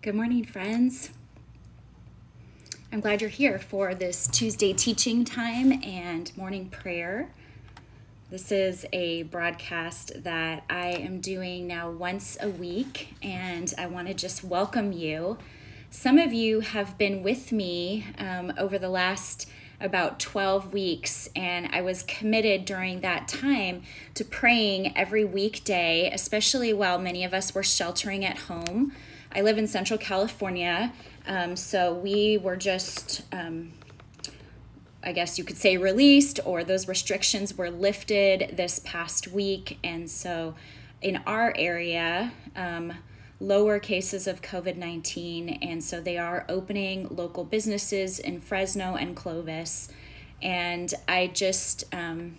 Good morning, friends. I'm glad you're here for this Tuesday teaching time and morning prayer. This is a broadcast that I am doing now once a week, and I want to just welcome you. Some of you have been with me um, over the last about 12 weeks, and I was committed during that time to praying every weekday, especially while many of us were sheltering at home. I live in Central California, um, so we were just, um, I guess you could say, released, or those restrictions were lifted this past week. And so in our area, um, lower cases of COVID 19, and so they are opening local businesses in Fresno and Clovis. And I just um,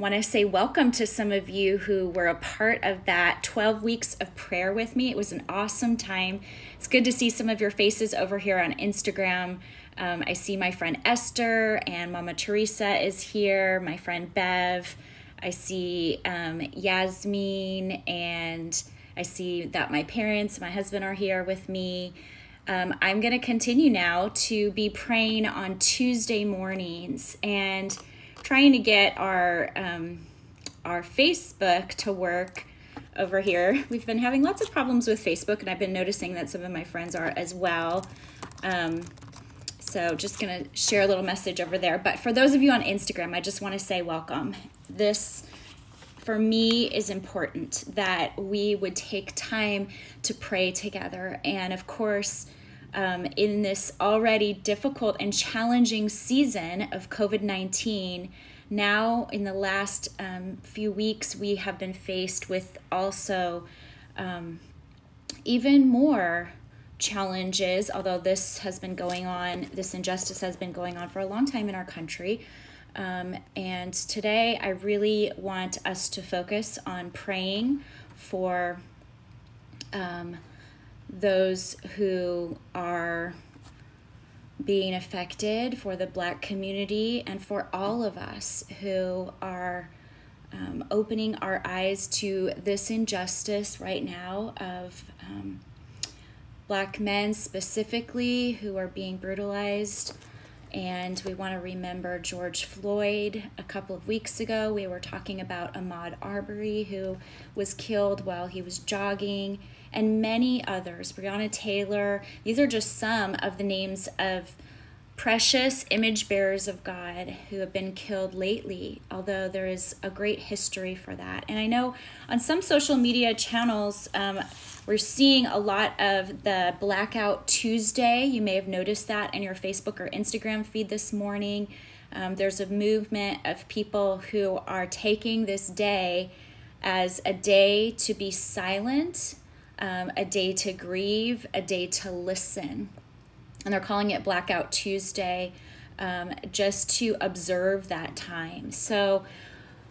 want to say welcome to some of you who were a part of that 12 weeks of prayer with me. It was an awesome time. It's good to see some of your faces over here on Instagram. Um, I see my friend Esther and Mama Teresa is here, my friend Bev. I see um, Yasmin and I see that my parents, my husband are here with me. Um, I'm going to continue now to be praying on Tuesday mornings and trying to get our um, our Facebook to work over here. We've been having lots of problems with Facebook, and I've been noticing that some of my friends are as well. Um, so just gonna share a little message over there. But for those of you on Instagram, I just want to say welcome. This for me is important that we would take time to pray together. And of course, um, in this already difficult and challenging season of COVID 19, now in the last um, few weeks, we have been faced with also um, even more challenges, although this has been going on, this injustice has been going on for a long time in our country. Um, and today, I really want us to focus on praying for um, those who are being affected, for the black community, and for all of us who are um, opening our eyes to this injustice right now of um, black men specifically who are being brutalized and we want to remember George Floyd. A couple of weeks ago, we were talking about Ahmaud Arbery, who was killed while he was jogging, and many others. Breonna Taylor. These are just some of the names of precious image bearers of God who have been killed lately, although there is a great history for that. And I know on some social media channels, um, we're seeing a lot of the Blackout Tuesday. You may have noticed that in your Facebook or Instagram feed this morning. Um, there's a movement of people who are taking this day as a day to be silent, um, a day to grieve, a day to listen. And they're calling it Blackout Tuesday um, just to observe that time. So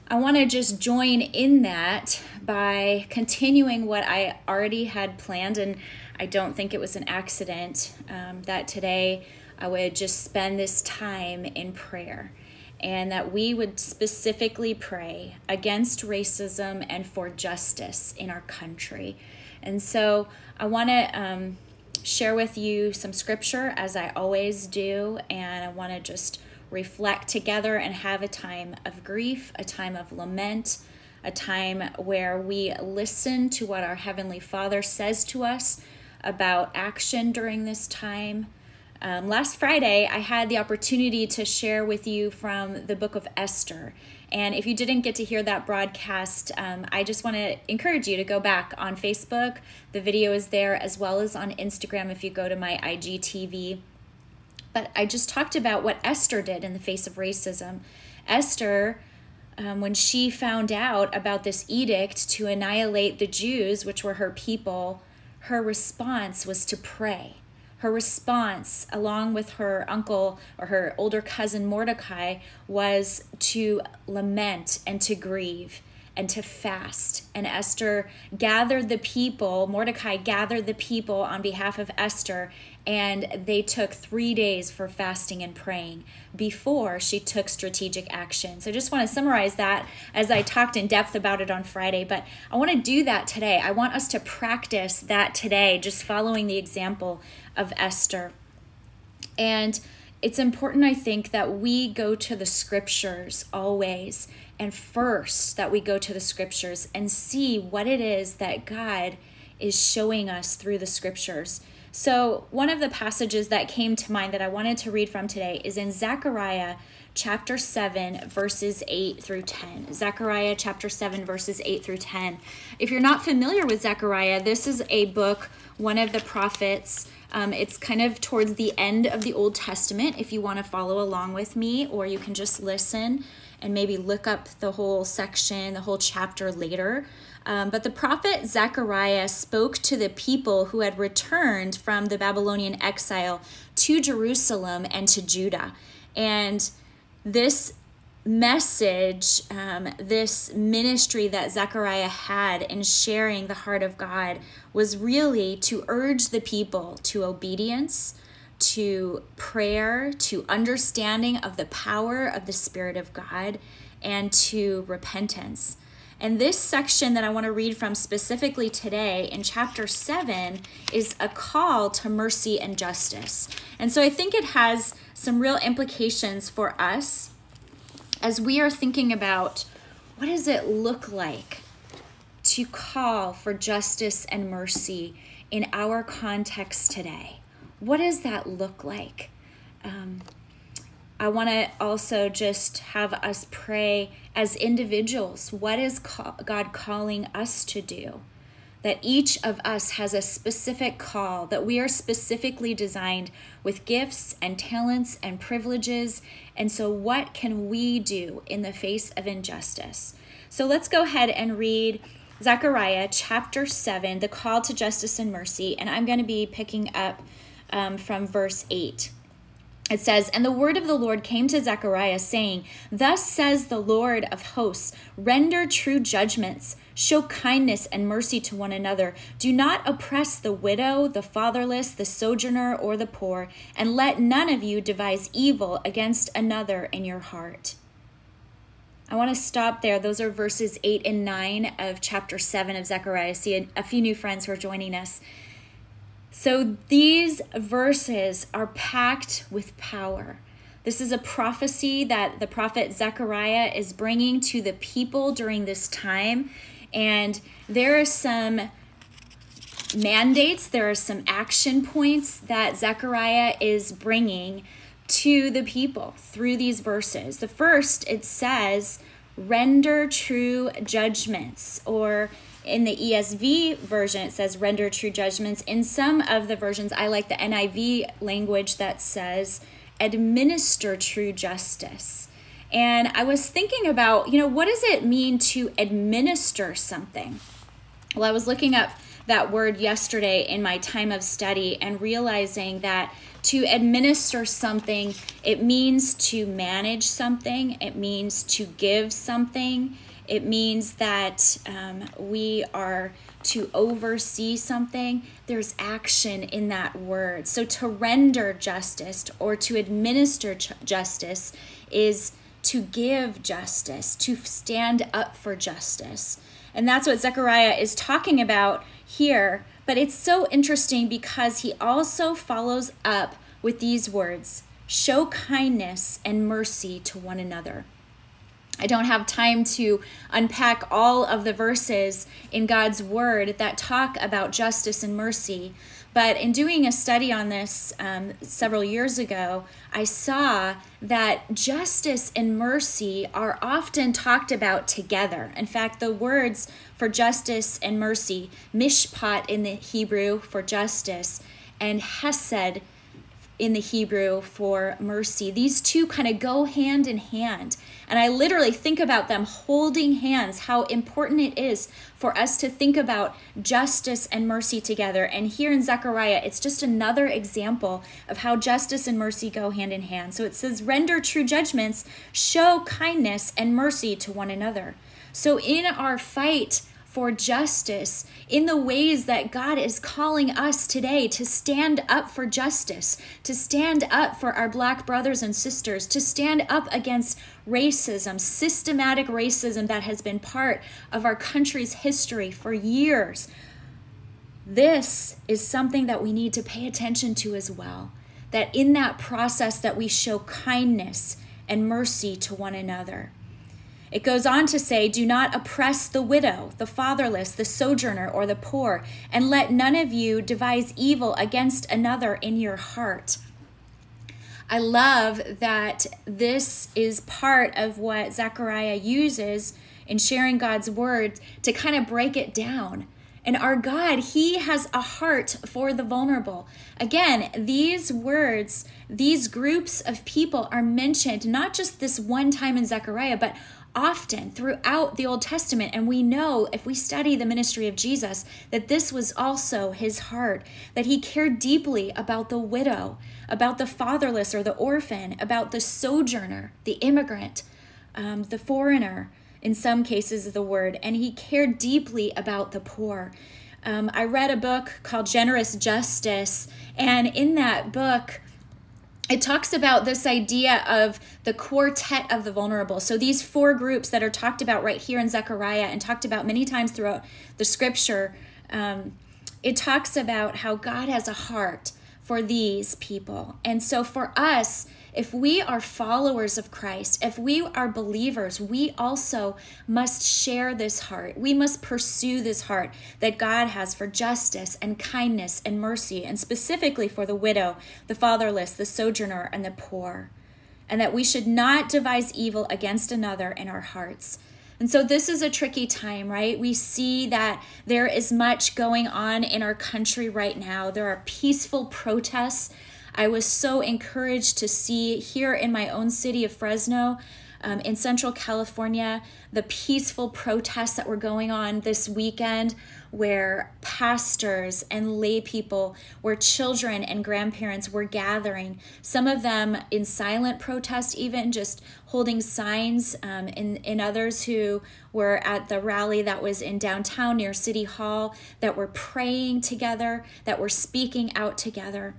I want to just join in that by continuing what I already had planned. And I don't think it was an accident um, that today I would just spend this time in prayer and that we would specifically pray against racism and for justice in our country. And so I want to um, share with you some scripture as I always do, and I want to just reflect together and have a time of grief, a time of lament, a time where we listen to what our Heavenly Father says to us about action during this time. Um, last Friday, I had the opportunity to share with you from the book of Esther. And if you didn't get to hear that broadcast, um, I just want to encourage you to go back on Facebook. The video is there as well as on Instagram if you go to my IGTV. But I just talked about what Esther did in the face of racism. Esther, um, when she found out about this edict to annihilate the Jews, which were her people, her response was to pray. Her response, along with her uncle or her older cousin Mordecai, was to lament and to grieve and to fast. And Esther gathered the people, Mordecai gathered the people on behalf of Esther, and they took three days for fasting and praying before she took strategic action. So I just want to summarize that as I talked in depth about it on Friday, but I want to do that today. I want us to practice that today, just following the example of Esther. And it's important, I think, that we go to the scriptures always and first that we go to the scriptures and see what it is that God is showing us through the scriptures. So, one of the passages that came to mind that I wanted to read from today is in Zechariah chapter 7, verses 8 through 10. Zechariah chapter 7, verses 8 through 10. If you're not familiar with Zechariah, this is a book, one of the prophets. Um, it's kind of towards the end of the Old Testament if you want to follow along with me, or you can just listen and maybe look up the whole section, the whole chapter later. Um, but the prophet Zechariah spoke to the people who had returned from the Babylonian exile to Jerusalem and to Judah. And this message, um, this ministry that Zechariah had in sharing the heart of God was really to urge the people to obedience, to prayer, to understanding of the power of the Spirit of God, and to repentance. And this section that I want to read from specifically today in chapter 7 is a call to mercy and justice. And so I think it has some real implications for us as we are thinking about what does it look like to call for justice and mercy in our context today? What does that look like? Um, I want to also just have us pray as individuals. What is God calling us to do? That each of us has a specific call, that we are specifically designed with gifts and talents and privileges. And so, what can we do in the face of injustice? So, let's go ahead and read Zechariah chapter 7, the call to justice and mercy. And I'm going to be picking up um, from verse 8 it says, And the word of the Lord came to Zechariah, saying, Thus says the Lord of hosts, render true judgments, show kindness and mercy to one another. Do not oppress the widow, the fatherless, the sojourner, or the poor, and let none of you devise evil against another in your heart. I want to stop there. Those are verses 8 and 9 of chapter 7 of Zechariah. See a, a few new friends who are joining us. So these verses are packed with power. This is a prophecy that the prophet Zechariah is bringing to the people during this time. And there are some mandates, there are some action points that Zechariah is bringing to the people through these verses. The first, it says, render true judgments, or in the ESV version, it says render true judgments. In some of the versions, I like the NIV language that says administer true justice. And I was thinking about, you know, what does it mean to administer something? Well, I was looking up that word yesterday in my time of study and realizing that to administer something, it means to manage something, it means to give something, it means that um, we are to oversee something. There's action in that word. So to render justice or to administer justice is to give justice, to stand up for justice. And that's what Zechariah is talking about here. But it's so interesting because he also follows up with these words show kindness and mercy to one another. I don't have time to unpack all of the verses in God's word that talk about justice and mercy. But in doing a study on this um, several years ago, I saw that justice and mercy are often talked about together. In fact, the words for justice and mercy, mishpat in the Hebrew for justice, and hesed in the Hebrew for mercy. These two kind of go hand in hand. And I literally think about them holding hands, how important it is for us to think about justice and mercy together. And here in Zechariah, it's just another example of how justice and mercy go hand in hand. So it says, render true judgments, show kindness and mercy to one another. So, in our fight for justice, in the ways that God is calling us today to stand up for justice, to stand up for our black brothers and sisters, to stand up against racism, systematic racism that has been part of our country's history for years. This is something that we need to pay attention to as well. That in that process that we show kindness and mercy to one another. It goes on to say, Do not oppress the widow, the fatherless, the sojourner, or the poor, and let none of you devise evil against another in your heart. I love that this is part of what Zechariah uses in sharing God's word to kind of break it down. And our God, He has a heart for the vulnerable. Again, these words, these groups of people are mentioned not just this one time in Zechariah, but often throughout the Old Testament. And we know if we study the ministry of Jesus that this was also his heart, that he cared deeply about the widow, about the fatherless or the orphan, about the sojourner, the immigrant, um, the foreigner, in some cases the word, and he cared deeply about the poor. Um, I read a book called Generous Justice, and in that book, it talks about this idea of the quartet of the vulnerable. So, these four groups that are talked about right here in Zechariah and talked about many times throughout the scripture, um, it talks about how God has a heart for these people. And so, for us, if we are followers of Christ, if we are believers, we also must share this heart. We must pursue this heart that God has for justice and kindness and mercy, and specifically for the widow, the fatherless, the sojourner, and the poor. And that we should not devise evil against another in our hearts. And so this is a tricky time, right? We see that there is much going on in our country right now. There are peaceful protests I was so encouraged to see here in my own city of Fresno. Um, in Central California, the peaceful protests that were going on this weekend, where pastors and lay people, where children and grandparents were gathering, some of them in silent protest, even just holding signs, um, in, in others who were at the rally that was in downtown near City Hall, that were praying together, that were speaking out together.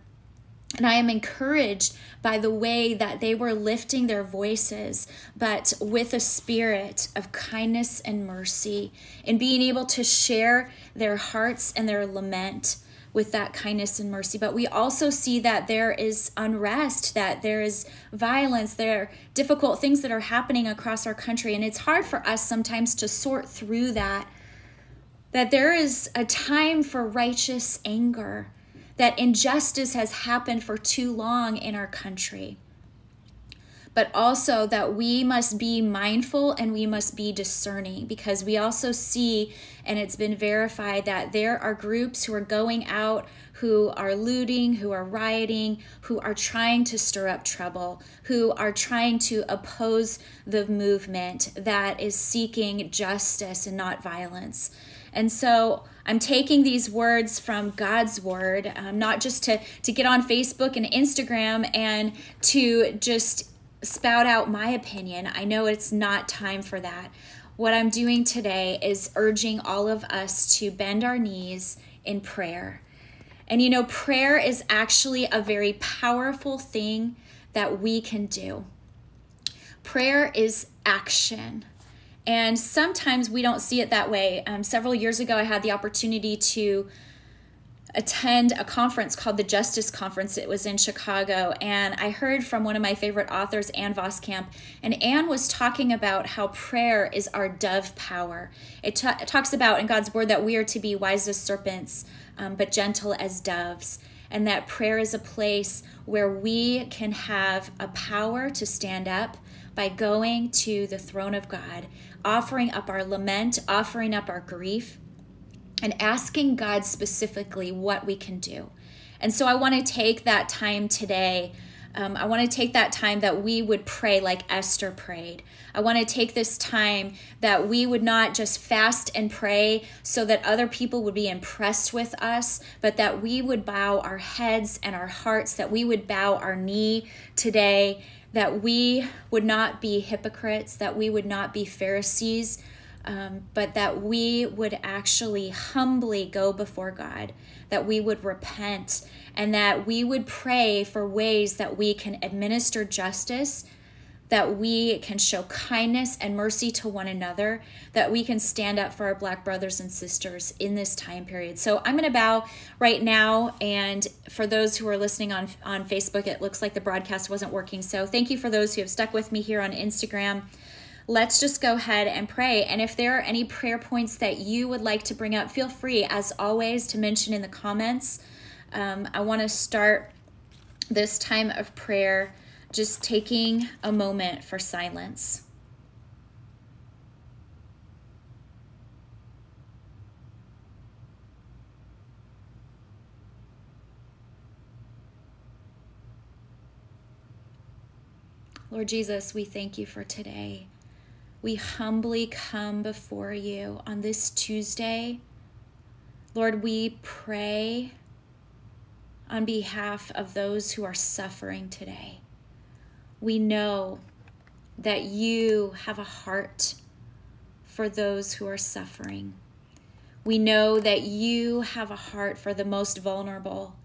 And I am encouraged by the way that they were lifting their voices, but with a spirit of kindness and mercy, and being able to share their hearts and their lament with that kindness and mercy. But we also see that there is unrest, that there is violence, there are difficult things that are happening across our country. And it's hard for us sometimes to sort through that. That there is a time for righteous anger that injustice has happened for too long in our country. But also that we must be mindful and we must be discerning because we also see, and it's been verified, that there are groups who are going out who are looting, who are rioting, who are trying to stir up trouble, who are trying to oppose the movement that is seeking justice and not violence. And so I'm taking these words from God's word, um, not just to, to get on Facebook and Instagram and to just spout out my opinion. I know it's not time for that. What I'm doing today is urging all of us to bend our knees in prayer. And you know, prayer is actually a very powerful thing that we can do. Prayer is action. And sometimes we don't see it that way. Um, several years ago, I had the opportunity to attend a conference called the Justice Conference. It was in Chicago. And I heard from one of my favorite authors, Ann Voskamp. And Ann was talking about how prayer is our dove power. It, t- it talks about in God's word that we are to be wise as serpents, um, but gentle as doves. And that prayer is a place where we can have a power to stand up by going to the throne of God offering up our lament, offering up our grief, and asking God specifically what we can do. And so I want to take that time today. Um, I want to take that time that we would pray like Esther prayed. I want to take this time that we would not just fast and pray so that other people would be impressed with us, but that we would bow our heads and our hearts, that we would bow our knee today that we would not be hypocrites, that we would not be Pharisees, um, but that we would actually humbly go before God, that we would repent, and that we would pray for ways that we can administer justice that we can show kindness and mercy to one another, that we can stand up for our black brothers and sisters in this time period. So I'm going to bow right now. And for those who are listening on, on Facebook, it looks like the broadcast wasn't working. So thank you for those who have stuck with me here on Instagram. Let's just go ahead and pray. And if there are any prayer points that you would like to bring up, feel free, as always, to mention in the comments. Um, I want to start this time of prayer just taking a moment for silence. Lord Jesus, we thank you for today. We humbly come before you on this Tuesday. Lord, we pray on behalf of those who are suffering today we know that you have a heart for those who are suffering. We know that you have a heart for the most vulnerable.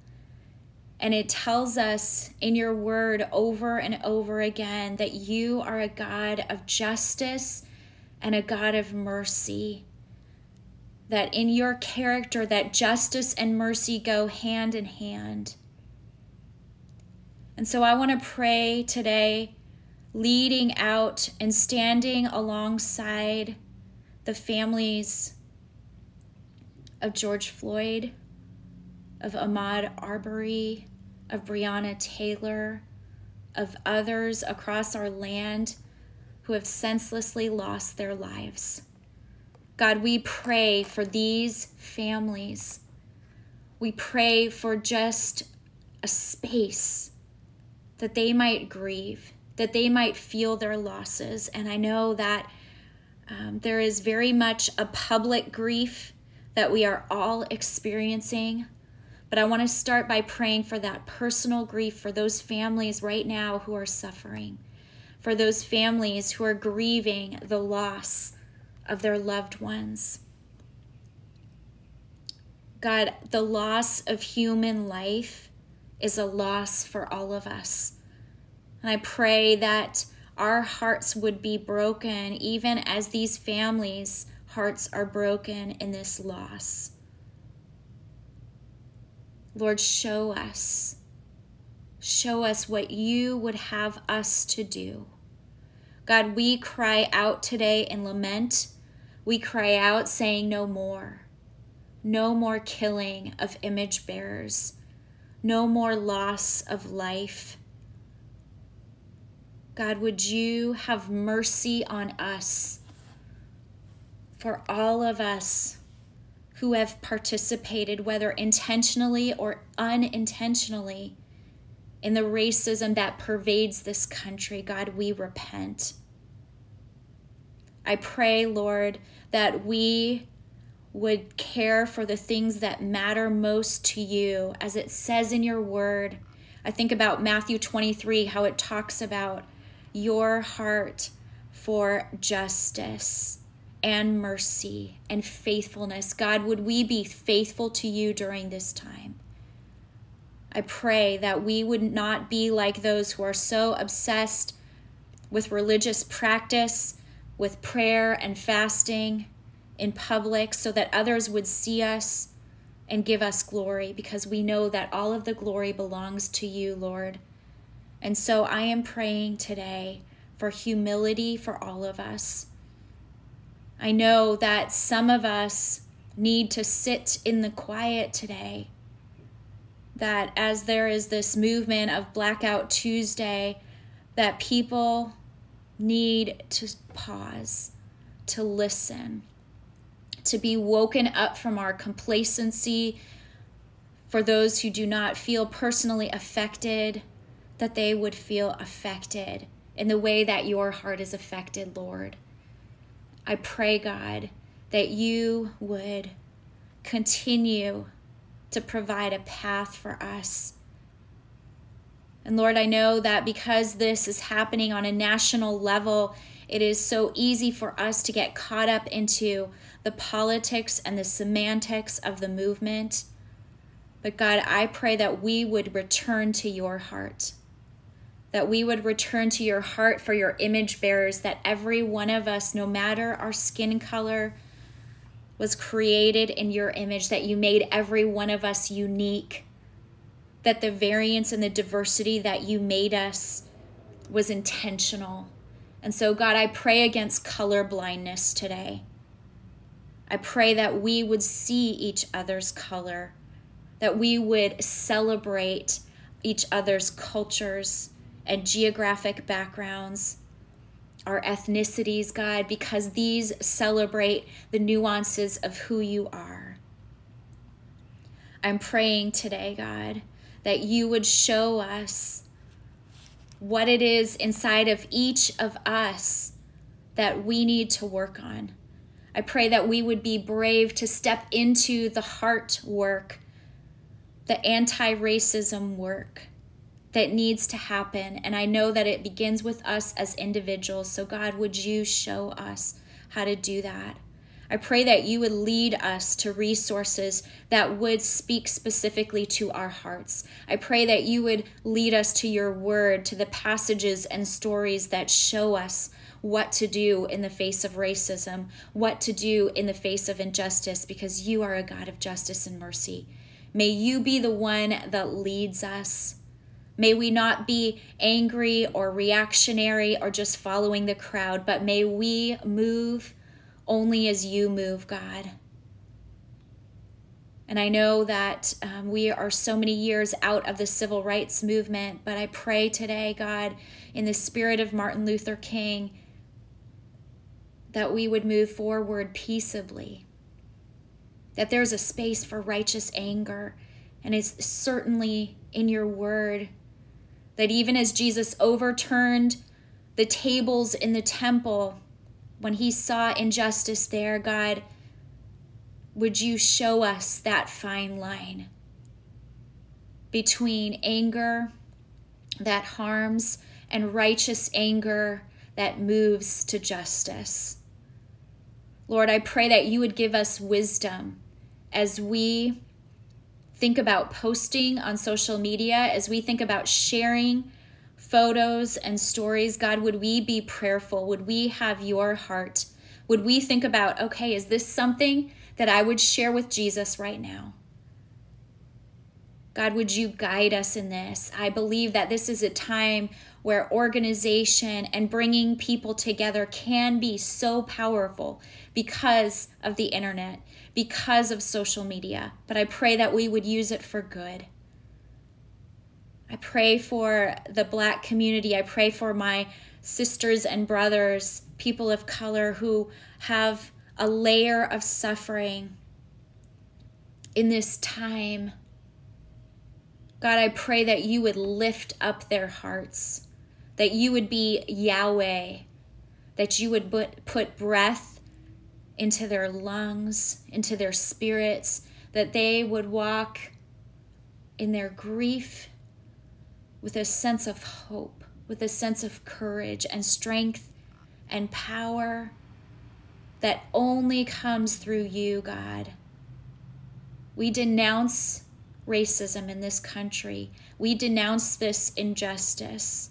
And it tells us in your word over and over again that you are a God of justice and a God of mercy. That in your character that justice and mercy go hand in hand. And so I want to pray today, leading out and standing alongside the families of George Floyd, of Ahmaud Arbery, of Breonna Taylor, of others across our land who have senselessly lost their lives. God, we pray for these families. We pray for just a space that they might grieve, that they might feel their losses. And I know that um, there is very much a public grief that we are all experiencing. But I want to start by praying for that personal grief for those families right now who are suffering, for those families who are grieving the loss of their loved ones. God, the loss of human life is a loss for all of us. And I pray that our hearts would be broken even as these families' hearts are broken in this loss. Lord, show us. Show us what you would have us to do. God, we cry out today in lament. We cry out saying, No more. No more killing of image bearers no more loss of life. God, would you have mercy on us for all of us who have participated, whether intentionally or unintentionally, in the racism that pervades this country? God, we repent. I pray, Lord, that we would care for the things that matter most to you, as it says in your word. I think about Matthew 23, how it talks about your heart for justice and mercy and faithfulness. God, would we be faithful to you during this time? I pray that we would not be like those who are so obsessed with religious practice, with prayer and fasting in public so that others would see us and give us glory because we know that all of the glory belongs to you, Lord. And so I am praying today for humility for all of us. I know that some of us need to sit in the quiet today. That as there is this movement of Blackout Tuesday, that people need to pause, to listen to be woken up from our complacency for those who do not feel personally affected, that they would feel affected in the way that your heart is affected, Lord. I pray, God, that you would continue to provide a path for us. And Lord, I know that because this is happening on a national level, it is so easy for us to get caught up into the politics and the semantics of the movement. But God, I pray that we would return to your heart, that we would return to your heart for your image bearers, that every one of us, no matter our skin color, was created in your image, that you made every one of us unique, that the variance and the diversity that you made us was intentional. And so, God, I pray against color blindness today. I pray that we would see each other's color, that we would celebrate each other's cultures and geographic backgrounds, our ethnicities, God, because these celebrate the nuances of who you are. I'm praying today, God, that you would show us what it is inside of each of us that we need to work on. I pray that we would be brave to step into the heart work, the anti racism work that needs to happen. And I know that it begins with us as individuals. So, God, would you show us how to do that? I pray that you would lead us to resources that would speak specifically to our hearts. I pray that you would lead us to your word, to the passages and stories that show us what to do in the face of racism, what to do in the face of injustice, because you are a God of justice and mercy. May you be the one that leads us. May we not be angry or reactionary or just following the crowd, but may we move only as you move, God. And I know that um, we are so many years out of the civil rights movement, but I pray today, God, in the spirit of Martin Luther King, that we would move forward peaceably, that there's a space for righteous anger, and it's certainly in your word that even as Jesus overturned the tables in the temple, when he saw injustice there, God, would you show us that fine line between anger that harms and righteous anger that moves to justice? Lord, I pray that you would give us wisdom as we think about posting on social media, as we think about sharing photos and stories, God, would we be prayerful? Would we have your heart? Would we think about, okay, is this something that I would share with Jesus right now? God, would you guide us in this? I believe that this is a time where organization and bringing people together can be so powerful because of the internet, because of social media. But I pray that we would use it for good. I pray for the black community. I pray for my sisters and brothers, people of color who have a layer of suffering in this time. God, I pray that you would lift up their hearts, that you would be Yahweh, that you would put breath into their lungs, into their spirits, that they would walk in their grief with a sense of hope, with a sense of courage and strength and power that only comes through you, God. We denounce racism in this country. We denounce this injustice.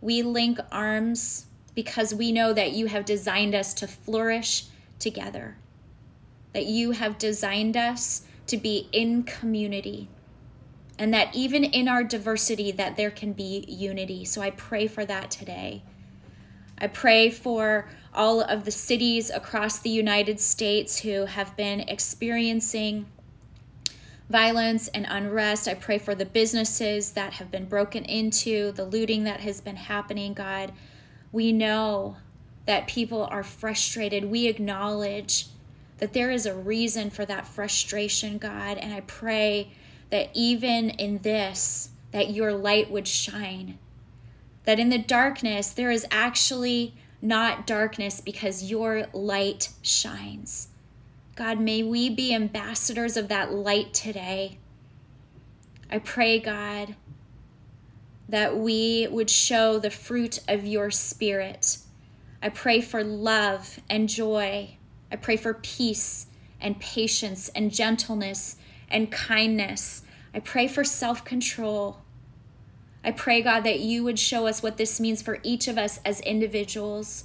We link arms because we know that you have designed us to flourish together, that you have designed us to be in community, and that even in our diversity that there can be unity. So i pray for that today. I pray for all of the cities across the united states who have been experiencing violence and unrest. I pray for the businesses that have been broken into the looting that has been happening god. We know that people are frustrated. We acknowledge that there is a reason for that frustration god and i pray that even in this that your light would shine that in the darkness there is actually not darkness because your light shines god may we be ambassadors of that light today i pray god that we would show the fruit of your spirit I pray for love and joy. I pray for peace and patience and gentleness and kindness. I pray for self control. I pray, God, that you would show us what this means for each of us as individuals,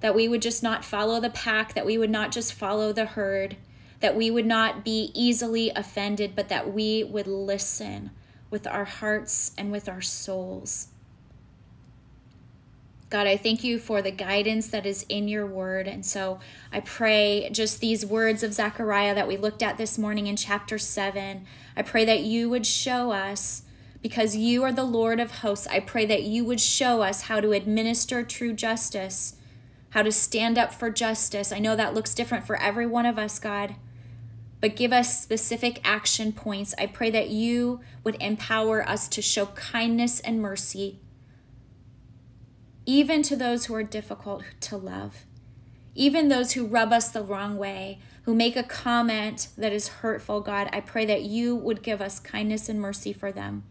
that we would just not follow the pack, that we would not just follow the herd, that we would not be easily offended, but that we would listen with our hearts and with our souls. God, I thank you for the guidance that is in your word. And so I pray just these words of Zechariah that we looked at this morning in chapter 7. I pray that you would show us, because you are the Lord of hosts, I pray that you would show us how to administer true justice, how to stand up for justice. I know that looks different for every one of us, God but give us specific action points. I pray that you would empower us to show kindness and mercy even to those who are difficult to love, even those who rub us the wrong way, who make a comment that is hurtful, God, I pray that you would give us kindness and mercy for them.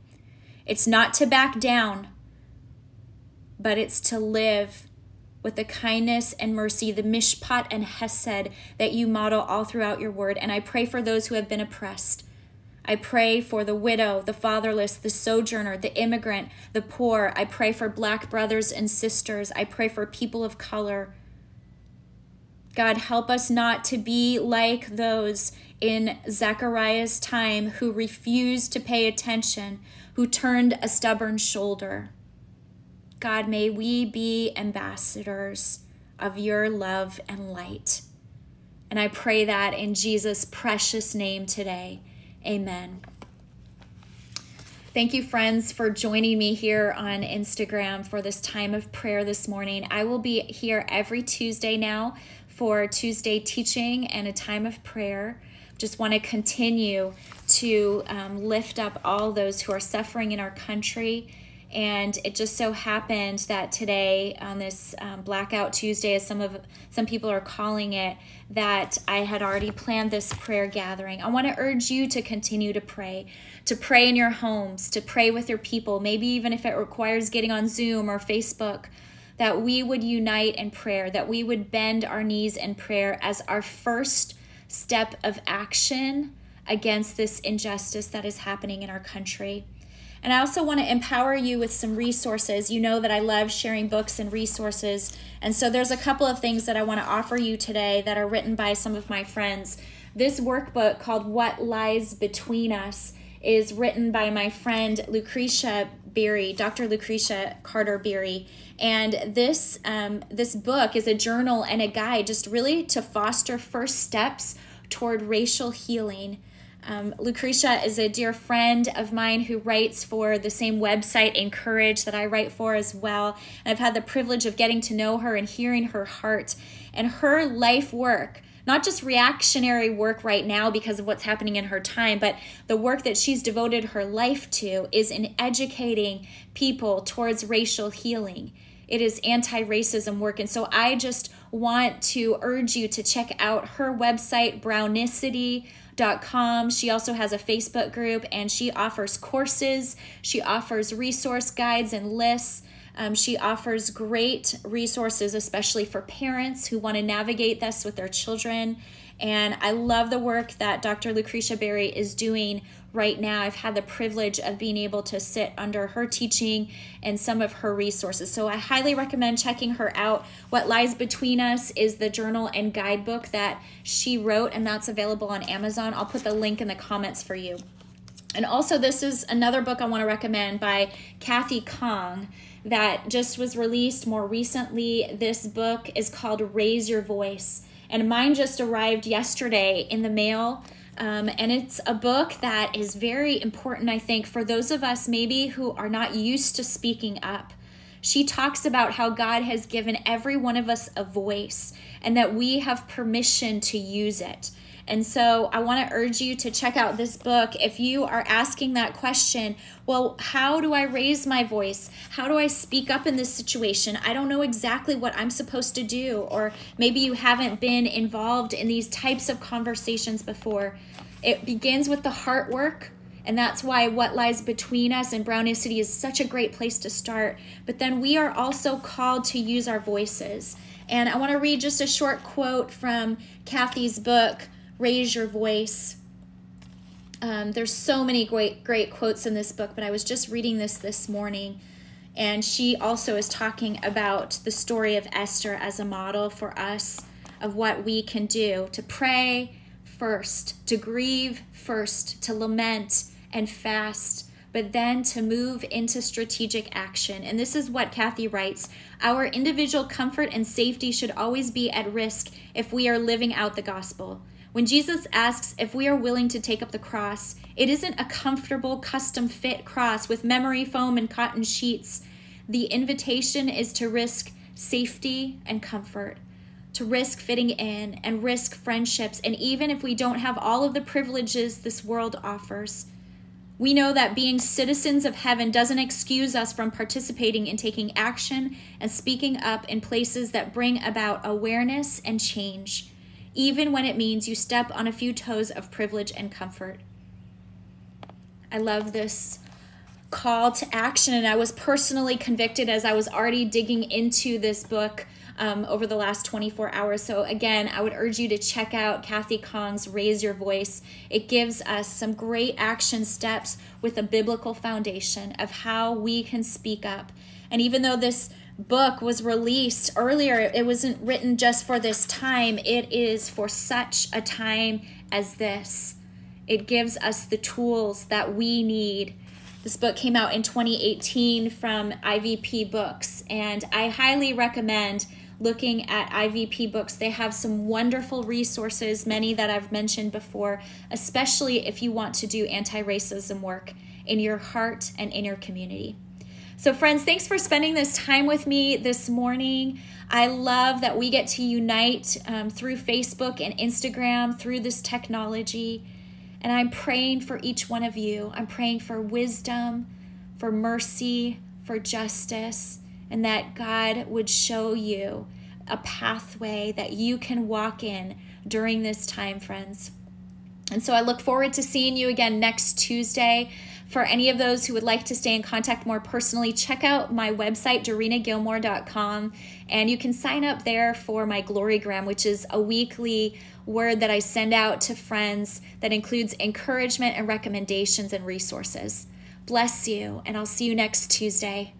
It's not to back down, but it's to live with the kindness and mercy, the mishpat and hesed that you model all throughout your word. And I pray for those who have been oppressed. I pray for the widow, the fatherless, the sojourner, the immigrant, the poor. I pray for black brothers and sisters. I pray for people of color. God, help us not to be like those in Zechariah's time who refused to pay attention, who turned a stubborn shoulder. God, may we be ambassadors of your love and light. And I pray that in Jesus' precious name today. Amen. Thank you, friends, for joining me here on Instagram for this time of prayer this morning. I will be here every Tuesday now for Tuesday teaching and a time of prayer. Just want to continue to um, lift up all those who are suffering in our country and it just so happened that today on this um, blackout tuesday as some of some people are calling it that i had already planned this prayer gathering. I want to urge you to continue to pray to pray in your homes to pray with your people. Maybe even if it requires getting on zoom or facebook that we would unite in prayer that we would bend our knees in prayer as our first step of action against this injustice that is happening in our country and I also want to empower you with some resources. You know that I love sharing books and resources. And so there's a couple of things that I want to offer you today that are written by some of my friends. This workbook called What Lies Between Us is written by my friend Lucretia Berry, Dr. Lucretia Carter Berry. And this um, this book is a journal and a guide just really to foster first steps toward racial healing um, Lucretia is a dear friend of mine who writes for the same website, Encourage, that I write for as well. And I've had the privilege of getting to know her and hearing her heart and her life work. Not just reactionary work right now because of what's happening in her time, but the work that she's devoted her life to is in educating people towards racial healing. It is anti racism work. And so I just want to urge you to check out her website, Brownicity Com. She also has a Facebook group and she offers courses. She offers resource guides and lists. Um, she offers great resources, especially for parents who want to navigate this with their children. And I love the work that Dr. Lucretia Berry is doing right now. I've had the privilege of being able to sit under her teaching and some of her resources. So I highly recommend checking her out. What Lies Between Us is the journal and guidebook that she wrote, and that's available on Amazon. I'll put the link in the comments for you. And also, this is another book I want to recommend by Kathy Khang that just was released more recently. This book is called Raise Your Voice, and mine just arrived yesterday in the mail. Um, and it's a book that is very important, I think, for those of us maybe who are not used to speaking up. She talks about how God has given every one of us a voice and that we have permission to use it. And so I want to urge you to check out this book if you are asking that question well, how do I raise my voice? How do I speak up in this situation? I don't know exactly what I'm supposed to do. Or maybe you haven't been involved in these types of conversations before. It begins with the heart work And that's why what lies between us and Brownicity is such a great place to start. But then we are also called to use our voices. And I want to read just a short quote from Kathy's book, Raise Your Voice. Um, there's so many great, great quotes in this book, but I was just reading this this morning. And she also is talking about the story of Esther as a model for us of what we can do to pray first, to grieve first, to lament and fast, but then to move into strategic action. And this is what Kathy writes Our individual comfort and safety should always be at risk if we are living out the gospel. When Jesus asks if we are willing to take up the cross, it isn't a comfortable, custom fit cross with memory foam and cotton sheets. The invitation is to risk safety and comfort, to risk fitting in and risk friendships. And even if we don't have all of the privileges this world offers, we know that being citizens of heaven doesn't excuse us from participating in taking action and speaking up in places that bring about awareness and change even when it means you step on a few toes of privilege and comfort. I love this call to action, and I was personally convicted as I was already digging into this book um, over the last 24 hours. So, again, I would urge you to check out Kathy Khang's Raise Your Voice. It gives us some great action steps with a biblical foundation of how we can speak up. And even though this book was released earlier, it wasn't written just for this time, it is for such a time as this. It gives us the tools that we need. This book came out in 2018 from IVP Books, and I highly recommend looking at IVP books. They have some wonderful resources, many that I've mentioned before, especially if you want to do anti racism work in your heart and in your community. So, friends, thanks for spending this time with me this morning. I love that we get to unite um, through Facebook and Instagram through this technology. And I'm praying for each one of you. I'm praying for wisdom, for mercy, for justice, and that God would show you a pathway that you can walk in during this time, friends. And so I look forward to seeing you again next Tuesday. For any of those who would like to stay in contact more personally, check out my website, Dorinagilmore.com, and you can sign up there for my Glorygram, which is a weekly word that I send out to friends that includes encouragement and recommendations and resources. Bless you, and I'll see you next Tuesday.